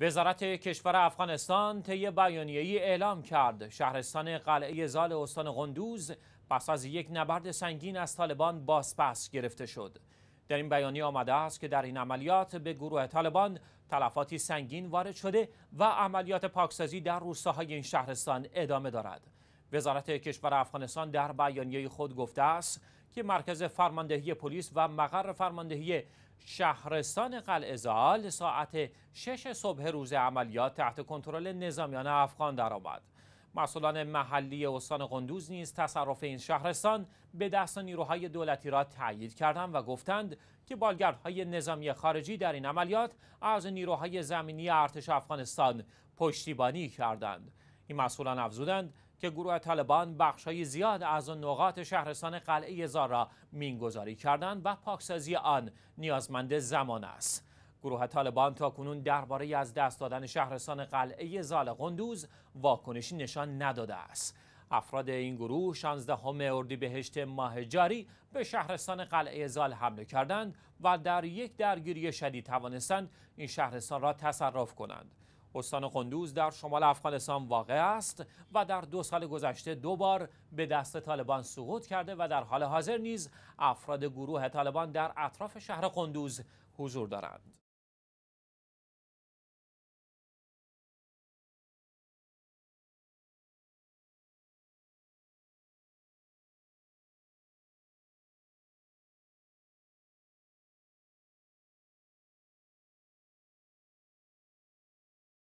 وزارت کشور افغانستان طی بیانیه‌ای اعلام کرد شهرستان قلعه زال استان قندوز پس از یک نبرد سنگین از طالبان بازپس گرفته شد. در این بیانیه آمده است که در این عملیات به گروه طالبان تلفاتی سنگین وارد شده و عملیات پاکسازی در روستاهای این شهرستان ادامه دارد. وزارت کشور افغانستان در بیانیه خود گفته است که مرکز فرماندهی پلیس و مقر فرماندهی شهرستان قلعهزال ساعت 6 صبح روز عملیات تحت کنترل نظامیان افغان درآمد. مسئولان محلی استان قندوز نیز تصرف این شهرستان به دست نیروهای دولتی را تایید کردند و گفتند که بالگردهای نظامی خارجی در این عملیات از نیروهای زمینی ارتش افغانستان پشتیبانی کردند. این مسئولان افزودند که گروه طالبان بخشای زیاد از نقاط شهرستان قلعه زار را مینگذاری کردند و پاکسازی آن نیازمند زمان است. گروه طالبان تا کنون درباره از دست دادن شهرستان قلعه زال قندوز واکنشی نشان نداده است. افراد این گروه 16 اردیبهشت ماه جاری به شهرستان قلعه زال حمله کردند و در یک درگیری شدید توانستند این شهرستان را تصرف کنند. استان قندوز در شمال افغانستان واقع است و در دو سال گذشته دو بار به دست طالبان سقوط کرده و در حال حاضر نیز افراد گروه طالبان در اطراف شهر قندوز حضور دارند.